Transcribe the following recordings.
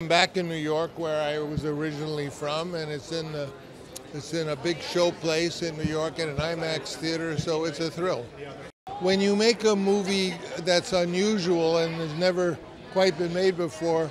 I'm back in New York where I was originally from, and it's in the it's in a big show place in New York at an IMAX theater, so it's a thrill. When you make a movie that's unusual and has never quite been made before,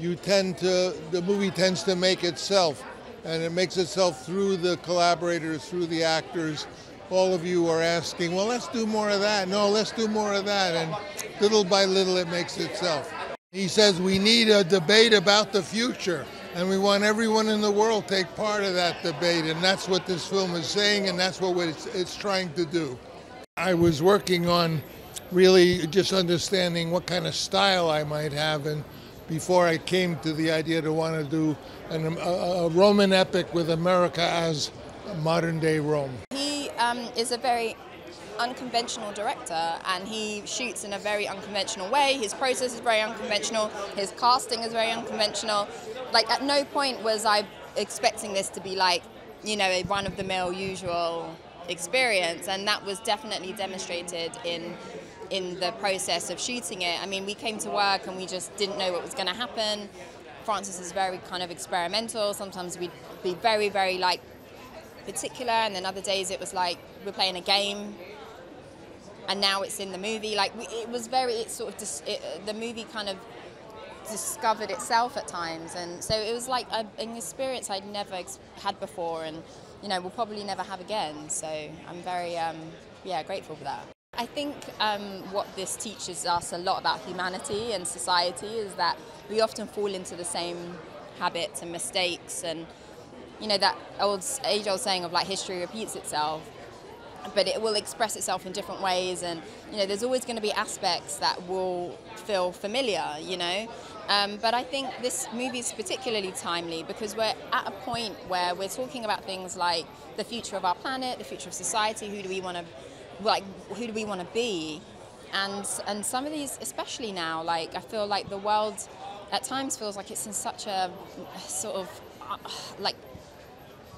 you tend to the movie tends to make itself, and it makes itself through the collaborators, through the actors. All of you are asking, well, let's do more of that. No, let's do more of that, and little by little it makes itself. He says we need a debate about the future, and we want everyone in the world to take part of that debate, and that's what this film is saying, and that's what it's, it's trying to do. I was working on really just understanding what kind of style I might have, and before I came to the idea to want to do an, a, a Roman epic with America as modern day Rome. He um, is a very unconventional director and he shoots in a very unconventional way. His process is very unconventional, his casting is very unconventional. Like at no point was I expecting this to be like, you know, a run of the mill usual experience and that was definitely demonstrated in in the process of shooting it. I mean, we came to work and we just didn't know what was going to happen. Francis is very kind of experimental. Sometimes we'd be very, very like particular, and then other days it was like we're playing a game and now it's in the movie. Like it was very, it sort of dis, it, the movie kind of discovered itself at times, and so it was like a, an experience I'd never had before, and you know we'll probably never have again. So I'm very, um, yeah, grateful for that. I think um, what this teaches us a lot about humanity and society is that we often fall into the same habits and mistakes and you know that old age-old saying of like history repeats itself but it will express itself in different ways and you know there's always going to be aspects that will feel familiar you know? Um, but I think this movie is particularly timely because we're at a point where we're talking about things like the future of our planet, the future of society, who do we want to, like, who do we want to be, and and some of these, especially now, like I feel like the world, at times feels like it's in such a sort of uh, like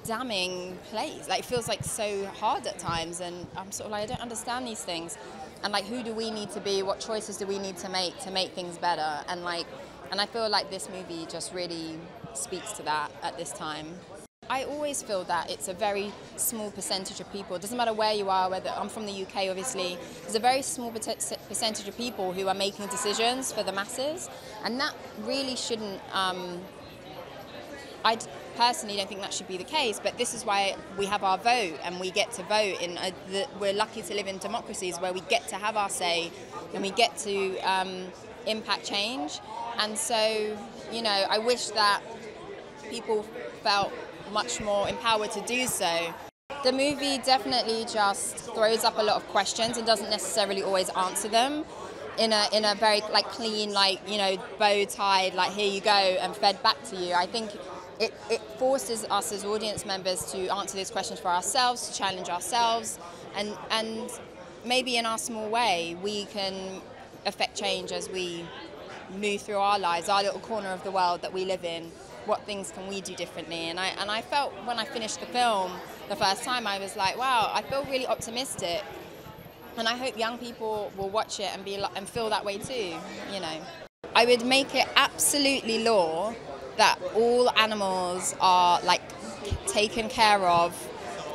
damning place. Like, it feels like so hard at times, and I'm sort of like, I don't understand these things. And like, who do we need to be? What choices do we need to make to make things better? And like, and I feel like this movie just really speaks to that at this time. I always feel that it's a very small percentage of people. It doesn't matter where you are, whether I'm from the UK, obviously. There's a very small percentage of people who are making decisions for the masses, and that really shouldn't. Um, I personally don't think that should be the case, but this is why we have our vote and we get to vote. In a, the, we're lucky to live in democracies where we get to have our say and we get to um, impact change. And so, you know, I wish that people felt much more empowered to do so. The movie definitely just throws up a lot of questions and doesn't necessarily always answer them in a in a very like clean like you know bow tied like here you go and fed back to you. I think it, it forces us as audience members to answer these questions for ourselves, to challenge ourselves, and, and maybe in our small way we can affect change as we move through our lives, our little corner of the world that we live in. What things can we do differently? And I, and I felt when I finished the film the first time, I was like, wow, I feel really optimistic. And I hope young people will watch it and, be, and feel that way too, you know. I would make it absolutely law that all animals are like taken care of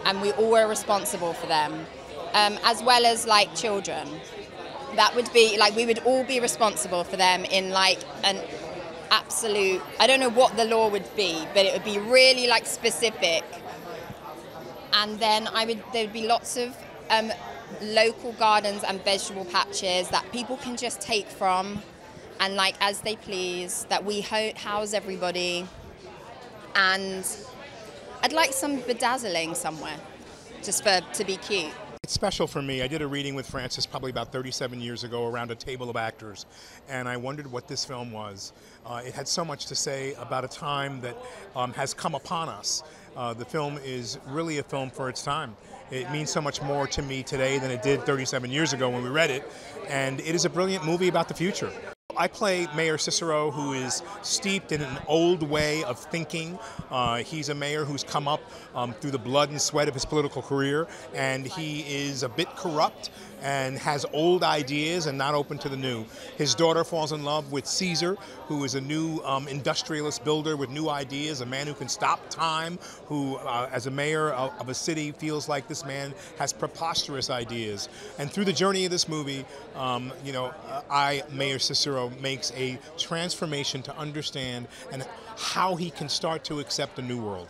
and we all are responsible for them, um, as well as like children. That would be like we would all be responsible for them in like an absolute. I don't know what the law would be, but it would be really like specific. And then I would there would be lots of um, local gardens and vegetable patches that people can just take from and like as they please, that we ho- house everybody. And I'd like some bedazzling somewhere, just for to be cute. It's special for me. I did a reading with Francis probably about 37 years ago around a table of actors, and I wondered what this film was. Uh, it had so much to say about a time that um, has come upon us. Uh, the film is really a film for its time. It means so much more to me today than it did 37 years ago when we read it, and it is a brilliant movie about the future. I play Mayor Cicero, who is steeped in an old way of thinking. Uh, he's a mayor who's come up um, through the blood and sweat of his political career, and he is a bit corrupt and has old ideas and not open to the new. His daughter falls in love with Cesar, who is a new um, industrialist builder with new ideas, a man who can stop time, who, uh, as a mayor of, of, a city, feels like this man has preposterous ideas. And through the journey of this movie, um, you know, uh, I, Mayor Cicero, makes a transformation to understand and how he can start to accept the new world.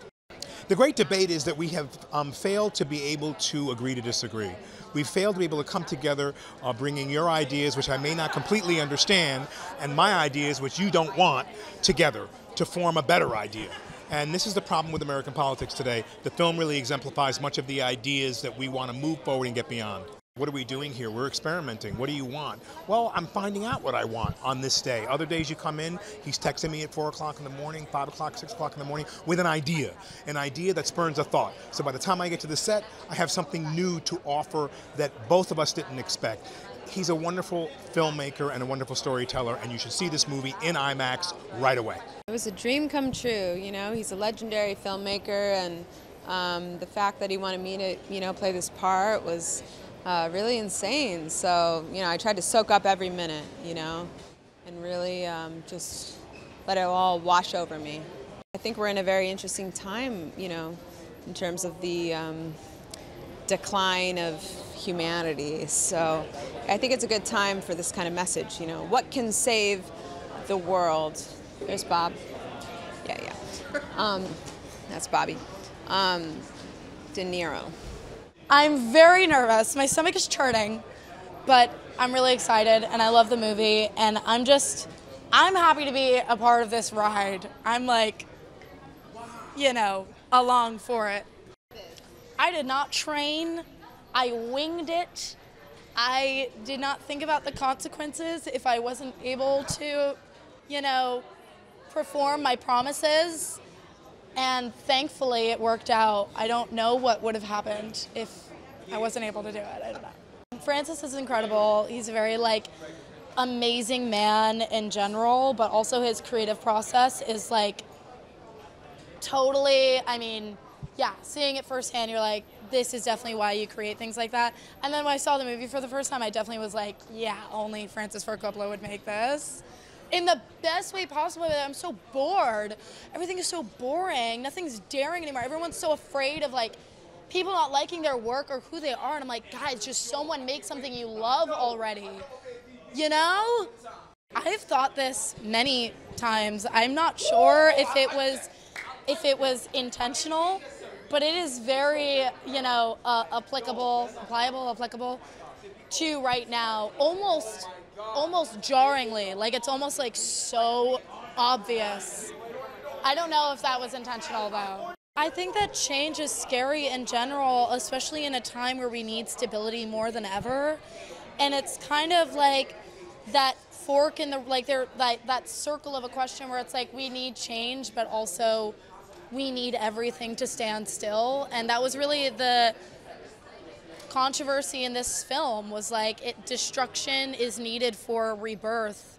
The great debate is that we have um, failed to be able to agree to disagree. We've failed to be able to come together, uh, bringing your ideas, which I may not completely understand, and my ideas, which you don't want, together to form a better idea. And this is the problem with American politics today. The film really exemplifies much of the ideas that we want to move forward and get beyond. What are we doing here? We're experimenting. What do you want? Well, I'm finding out what I want on this day. Other days you come in, he's texting me at 4 o'clock in the morning, 5 o'clock, 6 o'clock in the morning with an idea, an idea that spurns a thought. So by the time I get to the set, I have something new to offer that both of us didn't expect. He's a wonderful filmmaker and a wonderful storyteller, and you should see this movie in IMAX right away. It was a dream come true, you know. He's a legendary filmmaker, and um, the fact that he wanted me to, you know, play this part was uh, really insane. So, you know, I tried to soak up every minute, you know, and really um, just let it all wash over me. I think we're in a very interesting time, you know, in terms of the um, decline of humanity. So I think it's a good time for this kind of message, you know, what can save the world? There's Bob. Yeah, yeah. Um, that's Bobby. Um, De Niro. I'm very nervous. My stomach is churning, but I'm really excited and I love the movie and I'm just I'm happy to be a part of this ride. I'm like you know, along for it. I did not train. I winged it. I did not think about the consequences if I wasn't able to, you know, perform my promises and thankfully it worked out. I don't know what would have happened if I wasn't able to do it. I don't know. Francis is incredible. He's a very like amazing man in general, but also his creative process is like totally, I mean, yeah, seeing it firsthand, you're like, this is definitely why you create things like that. And then when I saw the movie for the first time, I definitely was like, yeah, only Francis Ford Coppola would make this in the best way possible. I'm so bored. Everything is so boring. Nothing's daring anymore. Everyone's so afraid of like people not liking their work or who they are. And I'm like, guys, just someone make something you love already. You know? I've thought this many times. I'm not sure if it was if it was intentional, but it is very, you know, uh, applicable, applicable, applicable to right now. Almost almost jarringly. Like it's almost like so obvious. I don't know if that was intentional though. I think that change is scary in general, especially in a time where we need stability more than ever. And it's kind of like that fork in the like there that that circle of a question where it's like we need change but also we need everything to stand still. And that was really the controversy in this film was like it destruction is needed for rebirth.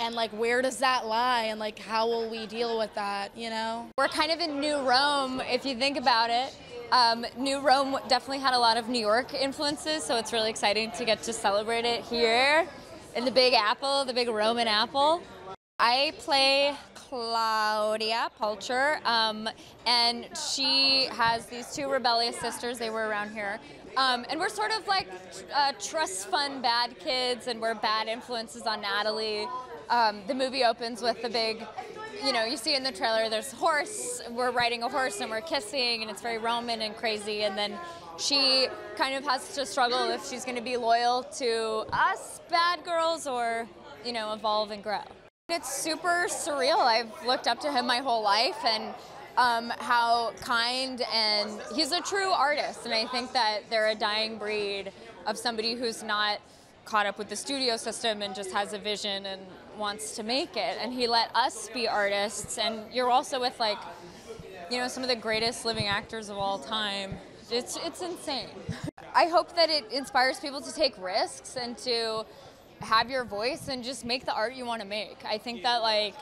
And like where does that lie? And like how will we deal with that you know? We're kind of in new rome if you think about it. Um, new rome definitely had a lot of new york influences so it's really exciting to get to celebrate it here in the big apple the big roman apple. I play Claudia Pulcher, um, and she has these two rebellious sisters. They were around here. Um, and we're sort of like uh, trust fund bad kids, and we're bad influences on Nathalie. Um, the movie opens with the big, you know, you see in the trailer there's a horse, we're riding a horse and we're kissing, and it's very Roman and crazy. And then she kind of has to struggle if she's going to be loyal to us bad girls or, you know, evolve and grow. It's super surreal. I've looked up to him my whole life and um, how kind and he's a true artist. And I think that they're a dying breed of somebody who's not caught up with the studio system and just has a vision and wants to make it. And he let us be artists. And you're also with like, you know, some of the greatest living actors of all time. It's, it's insane. I hope that it inspires people to take risks and to have your voice and just make the art you want to make. I think that like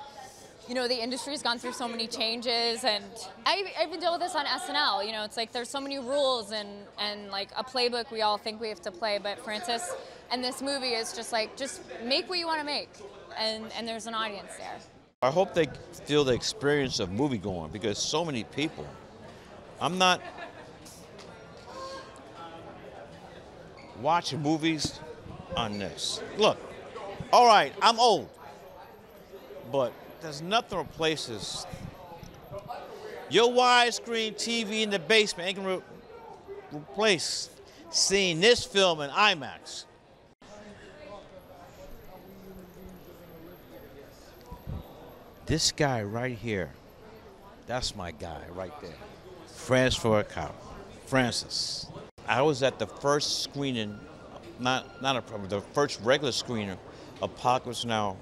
you know, the industry's gone through so many changes, and I, I even deal with this on SNL. You know, it's like there's so many rules and and like a playbook we all think we have to play, but Francis and this movie is just like just make what you want to make, and and there's an audience there. I hope they feel the experience of movie going because so many people. I'm not watching movies on this. Look, all right, I'm old, but there's nothing replaces your widescreen TV in the basement ain't gonna re- replace seeing this film in IMAX. This guy right here, that's my guy right there. Francis Ford Coppola. Francis. I was at the first screening, not not a problem, the first regular screener, Apocalypse Now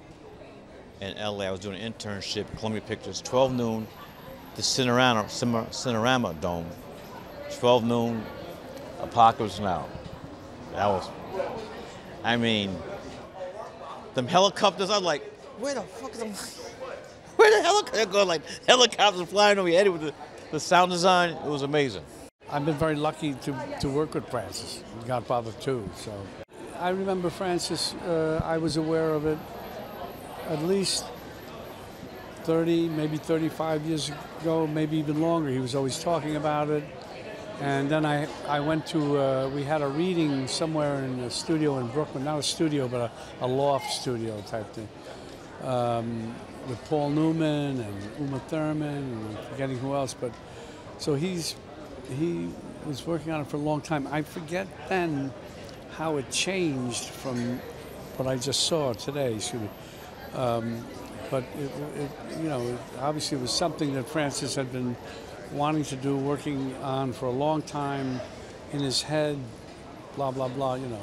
in LA. I was doing an internship, Columbia Pictures, 12 noon, the Cinerama, Cinerama Dome. 12 noon, Apocalypse Now. That was, I mean, them helicopters, I'm like, where the fuck is them? Where the helicopter go? Like helicopters flying over your head with the, the sound design. It was amazing. I've been very lucky to, to work with Francis, Godfather II. So I remember Francis, uh, I was aware of it at least 30, maybe 35 years ago, maybe even longer. He was always talking about it. And then I, I went to, uh, we had a reading somewhere in a studio in Brooklyn, not a studio, but a, a loft studio type thing, um, with Paul Newman and Uma Thurman, and I'm forgetting who else. But so he's, he was working on it for a long time. I forget then how it changed from what I just saw today. Excuse me. Um, but it, it, you know, obviously it was something that Francis had been wanting to do, working on for a long time in his head, blah blah blah. You know,